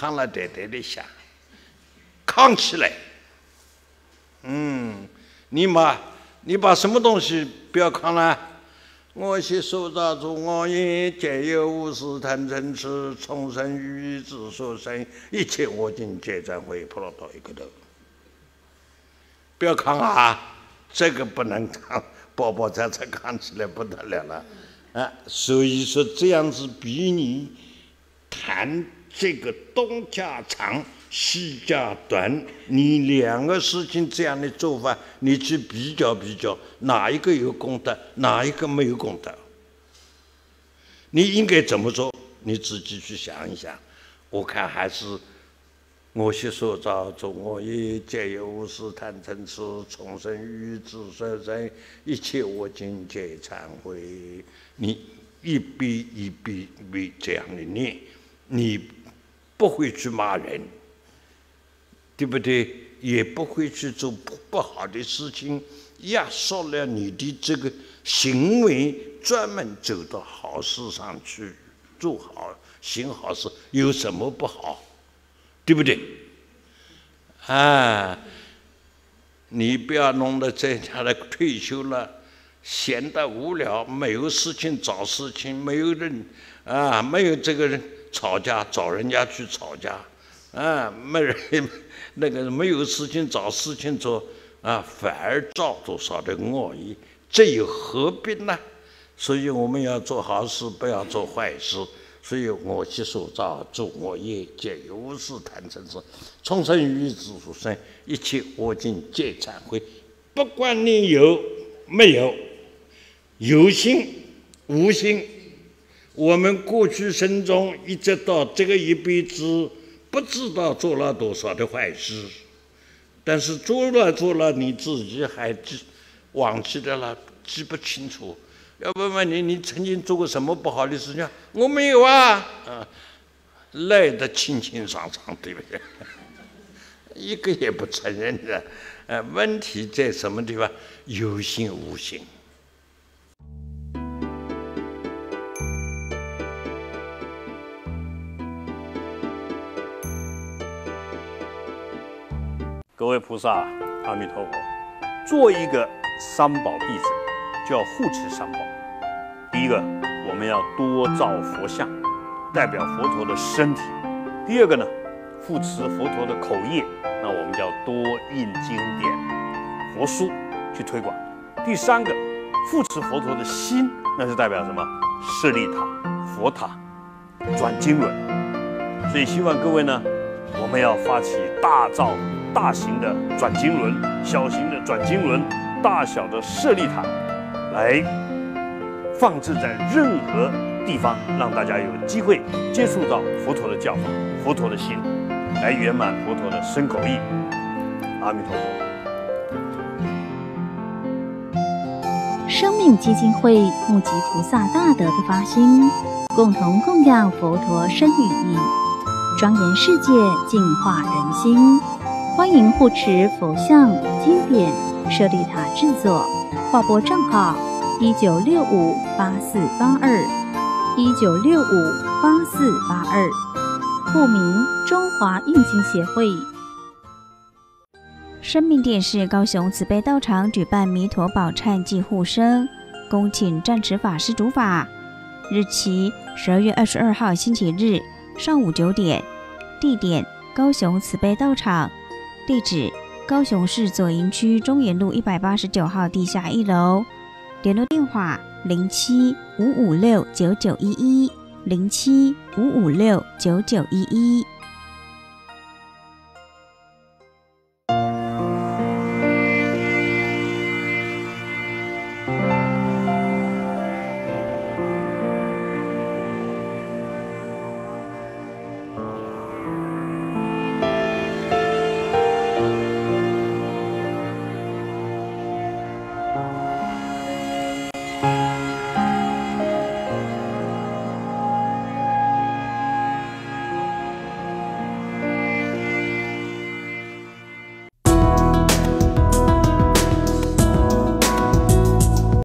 扛了袋袋的下，扛起来。嗯，你妈，你把什么东西不要扛了？我昔所造诸我也，皆有无始贪嗔痴，重生于之所生，一切我今皆转回婆罗多一个头。不要扛啊！这个不能扛，宝宝在这扛起来不得了了啊！所以说这样子比你谈这个东家长。西家短，你两个事情这样的做法，你去比较比较，哪一个有功德，哪一个没有功德？你应该怎么做？你自己去想一想。我看还是我昔所造诸我业，皆有无始贪嗔痴，重生于之所生，一切我今皆忏悔。你一笔一笔笔这样的念，你不会去骂人。对不对？也不会去做不不好的事情，压缩了你的这个行为，专门走到好事上去做好行好事，有什么不好？对不对？啊，你不要弄得在家的退休了，闲得无聊，没有事情找事情，没有人啊，没有这个人吵架，找人家去吵架，啊，没人。那个没有事情找事情做啊，反而造多少的恶业，这又何必呢？所以我们要做好事，不要做坏事。所以我其所造诸恶业，皆由无始贪嗔痴，从生于之所生，一切我今皆忏悔。不管你有没有，有心无心，我们过去生中一直到这个一辈子。不知道做了多少的坏事，但是做了做了，你自己还记忘记掉了，记不清楚。要问问你，你曾经做过什么不好的事情？我没有啊，啊，赖得清清爽爽，对不对？一个也不承认的。呃，问题在什么地方？有心无心。各位菩萨，阿弥陀佛。做一个三宝弟子，就要护持三宝。第一个，我们要多造佛像，代表佛陀的身体；第二个呢，护持佛陀的口业，那我们要多印经典、佛书去推广；第三个，护持佛陀的心，那是代表什么？舍利塔、佛塔、转经轮。所以希望各位呢，我们要发起大造。大型的转经轮、小型的转经轮、大小的舍利塔，来放置在任何地方，让大家有机会接触到佛陀的教法、佛陀的心，来圆满佛陀的身口意。阿弥陀佛。生命基金会募集菩萨大德的发心，共同供养佛陀身语意，庄严世界，净化人心。欢迎护持佛像、经典、舍利塔制作，划拨账号：一九六五八四八二，一九六五八四八二，户名中华印经协会。生命电视高雄慈悲道场举办弥陀宝忏祭护生，恭请战持法师主法，日期十二月二十二号星期日上午九点，地点高雄慈悲道场。地址：高雄市左营区中原路一百八十九号地下一楼。联络电话：零七五五六九九一一零七五五六九九一一。